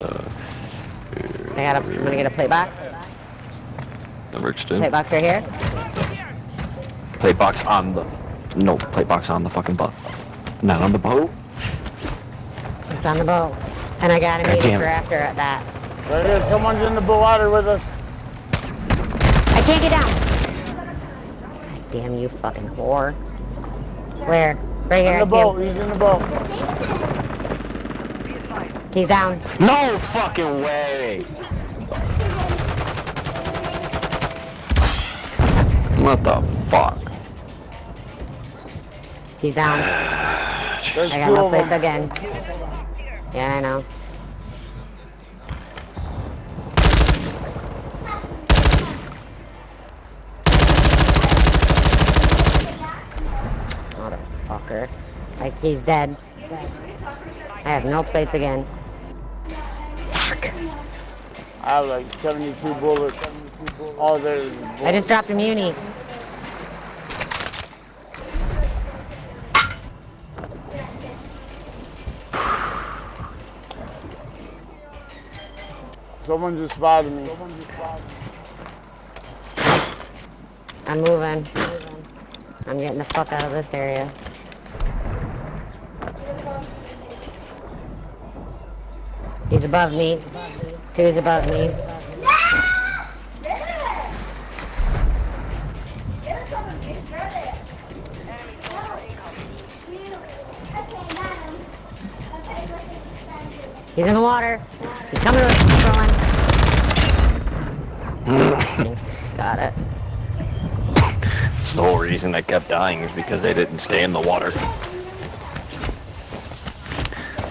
I got a, I'm gonna get a plate box. That works too. Plate box right here. Plate box on the. No, plate box on the fucking boat. Not on the boat. It's on the boat. And I got a God meter for after at that. Right here, someone's in the water with us. I can't get down. God damn you fucking whore. Where? Right here. In I the see him. boat, he's in the boat. He's down. No fucking way! What the fuck? He's down. There's I got my of plates again. Yeah, I know. Motherfucker. Like he's dead. I have no plates again. Fuck. I have like 72 bullets. Oh, All there is bullets. I just dropped a muni. Someone just spotted me. I'm moving. I'm getting the fuck out of this area. He's above me. Two's above me. He's in the water. He's coming to us. Throwing. Got it. That's the whole reason I kept dying is because I didn't stay in the water.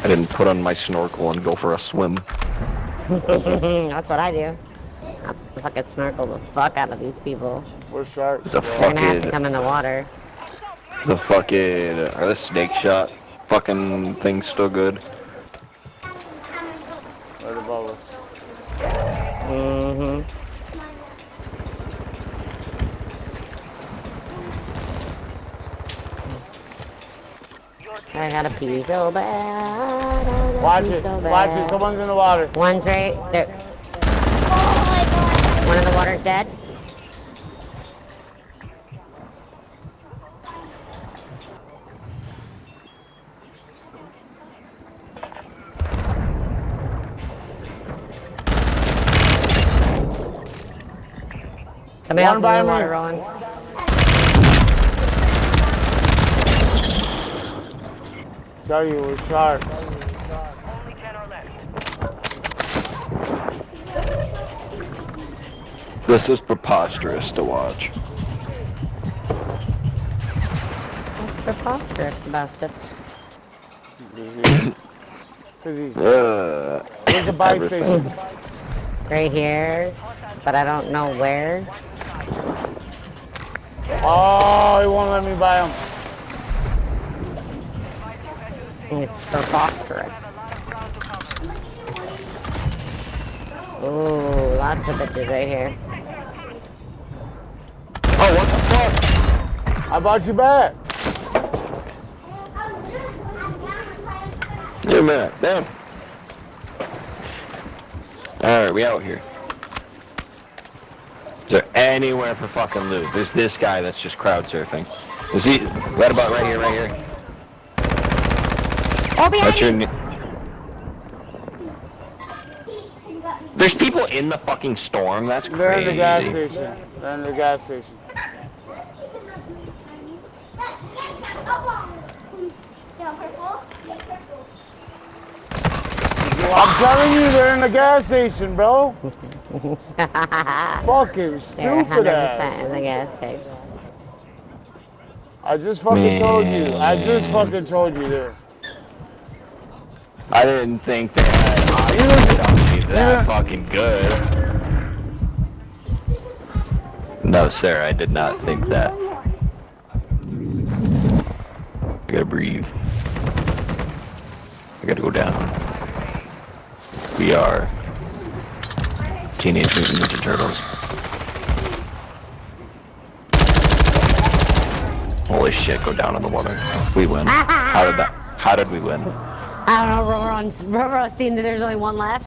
I didn't put on my snorkel and go for a swim. That's what I do. I fucking snorkel the fuck out of these people. We're sharks. The bro. They're gonna have to fucking, come in the water. the fucking, are the snake shot fucking things still good? Right above us. Mm-hmm. I gotta pee so bad. Watch it. so Watch it. Someone's in the water. One's right there. One in the water's dead. Somebody else One is by in the water rolling. Tell you, we're sharks. This is preposterous to watch. What's preposterous about it? Cause he's, Uh, there's a buy station. Right here, but I don't know where. Oh, he won't let me buy him. It's preposterous. Ooh, lots of bitches right here. Oh, what the fuck? I bought you back. Yeah, man. Damn. Alright, we out here. Is there anywhere for fucking loot? There's this guy that's just crowd surfing. Is he right about right here, right here? Oh, behind That's your me! There's people in the fucking storm, that's They're in crazy. the gas station. They're in the gas station. I'm telling you, they're in the gas station, bro. Fucking stupid 100% in ass. the gas station. I just fucking told you. I just fucking told you there. I didn't think they had be that Yeah. fucking good. No, sir, I did not think that. I gotta breathe. I gotta go down. We are Teenage Mutant Ninja Turtles. Holy shit, go down in the water. We win. How did that? How did we win? I don't know, Rover on, Rover that there's only one left.